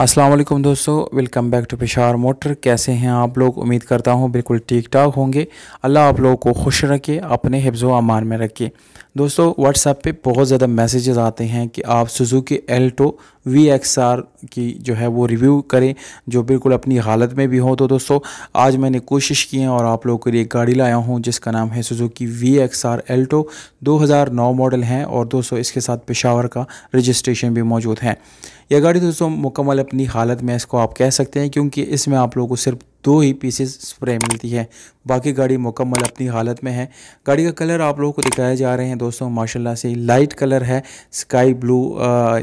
अस्सलाम वालेकुम दोस्तों welcome back to Peshawar motor कैसे हैं आप लोग? उम्मीद करता हूँ बिल्कुल ठीक ठाक होंगे। अल्लाह आप लोगों को खुश रखे, अपने हिफ्ज़ अमान में रखे। दोस्तों व्हाट्सएप पे बहुत ज़्यादा मैसेजेस आते हैं कि आप Suzuki Alto V X R की जो है वो रिव्यू करें, जो बिल्कुल अपनी हालत में भी हो। तो दोस्तों, आज मैंने कोशिश की है और आप लोगों के लिए गाड़ी लाया हूँ, जिसका नाम है Suzuki V X R Alto 2009 model हैं और दोस्तों, इसके साथ पेशावर का रजिस्ट्रेशन भी मौजूद है। यह गाड़ी दोस्तों, मुकम्मल अपनी हालत में इसको आप कह सकते हैं, क्योंकि इसमें आप लोगों को सिर्फ़ दो ही पीसेस स्प्रे मिलती है। बाकी गाड़ी मुकम्मल अपनी हालत में है। गाड़ी का कलर आप लोगों को दिखाए जा रहे हैं दोस्तों माशाल्लाह से लाइट कलर है। स्काई ब्लू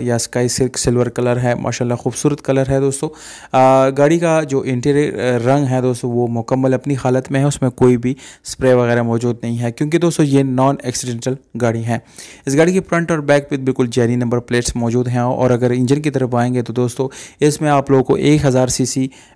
या स्काई सिल्क सिल्वर कलर है। माशाल्लाह खूबसूरत कलर है दोस्तों। आ, गाड़ी का जो इंटीरियर रंग है दोस्तों वो मुकम्मल अपनी हालत में है। उसमें कोई भी स्प्रे वगैरह मौजूद नहीं है क्योंकि दोस्तों ये नॉन एक्सीडेंटल गाड़ी है। इस गाड़ी की फ्रंट और बैक पे बिल्कुल जैनी नंबर प्लेट्स मौजूद हैं और अगर इंजन की तरफ़ आएँगे तो दोस्तों इसमें आप लोगों को एक हज़ार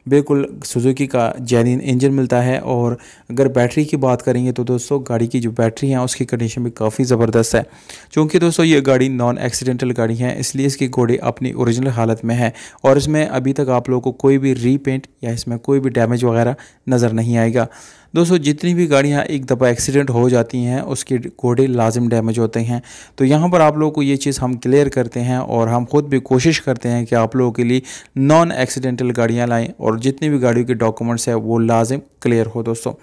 बिल्कुल सुजुकी का जैनिन इंजन मिलता है और अगर बैटरी की बात करेंगे तो दोस्तों गाड़ी की जो बैटरी है उसकी कंडीशन भी काफ़ी ज़बरदस्त है। क्योंकि दोस्तों ये गाड़ी नॉन एक्सीडेंटल गाड़ी है, इसलिए इसकी घोड़े अपनी ओरिजिनल हालत में है और इसमें अभी तक आप लोगों को कोई भी रीपेंट या इसमें कोई भी डैमेज वगैरह नज़र नहीं आएगा। दोस्तों जितनी भी गाड़ियाँ एक दफ़ा एक्सीडेंट हो जाती हैं, उसके घोड़े लाजिम डैमेज होते हैं। तो यहाँ पर आप लोगों को ये चीज़ हम क्लियर करते हैं और हम खुद भी कोशिश करते हैं कि आप लोगों के लिए नॉन एक्सीडेंटल गाड़ियाँ लाएँ और जितनी भी गाड़ियों के डॉक्यूमेंट्स है वो लाजिम क्लियर हो दोस्तों।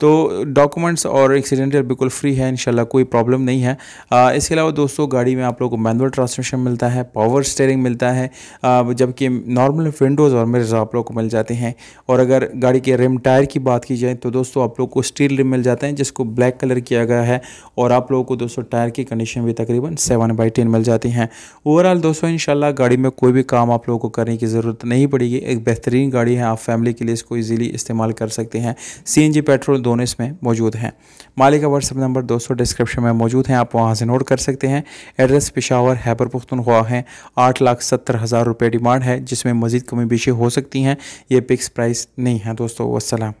तो डॉक्यूमेंट्स और एक्सीडेंटल बिल्कुल फ्री है इंशाल्लाह कोई प्रॉब्लम नहीं है। आ, इसके अलावा दोस्तों गाड़ी में आप लोगों को मैनुअल ट्रांसमिशन मिलता है पावर स्टेयरिंग मिलता है जबकि नॉर्मल विंडोज़ और मिरर्स आप लोग को मिल जाते हैं। और अगर गाड़ी के रिम टायर की बात की जाए तो दोस्तों आप लोग को स्टील रिम मिल जाते हैं जिसको ब्लैक कलर किया गया है और आप लोगों को दोस्तों टायर की कंडीशन भी तकरीबन सेवन बाई टेन मिल जाती हैं। ओवरऑल दोस्तों इन गाड़ी में कोई भी काम आप लोगों को करने की ज़रूरत नहीं पड़ेगी। एक बेहतरीन गाड़ी है आप फैमिली के लिए इसको ईजिली इस्तेमाल कर सकते हैं। सीएनजी पेट्रोल दोनों इसमें मौजूद हैं। मालिक का व्हाट्सअप नंबर दोस्तों डिस्क्रिप्शन में मौजूद हैं। आप वहाँ से नोट कर सकते हैं। एड्रेस पिशावर हैबर पुख्तनख्वा है। आठ लाख सत्तर हज़ार रुपये डिमांड है, जिसमें मज़ीद कमी बेशी हो सकती हैं। ये फिक्स प्राइस नहीं है, दोस्तों। वसलम